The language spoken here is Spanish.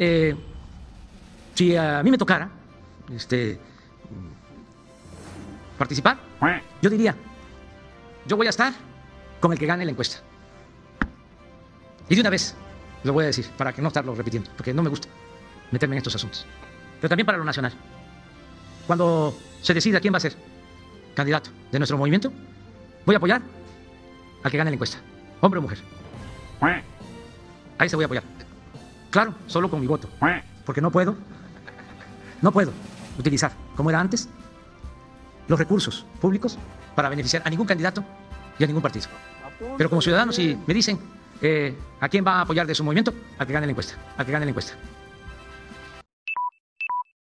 eh, si a mí me tocara este, participar, yo diría, yo voy a estar con el que gane la encuesta. Y de una vez lo voy a decir, para que no estarlo repitiendo, porque no me gusta meterme en estos asuntos. Pero también para lo nacional. Cuando se decida quién va a ser candidato de nuestro movimiento, voy a apoyar al que gane la encuesta, hombre o mujer. Ahí se voy a apoyar. Claro, solo con mi voto. Porque no puedo, no puedo utilizar, como era antes, los recursos públicos para beneficiar a ningún candidato y a ningún partido. Pero como ciudadanos, si me dicen eh, a quién va a apoyar de su movimiento, al que gane la encuesta, al que gane la encuesta.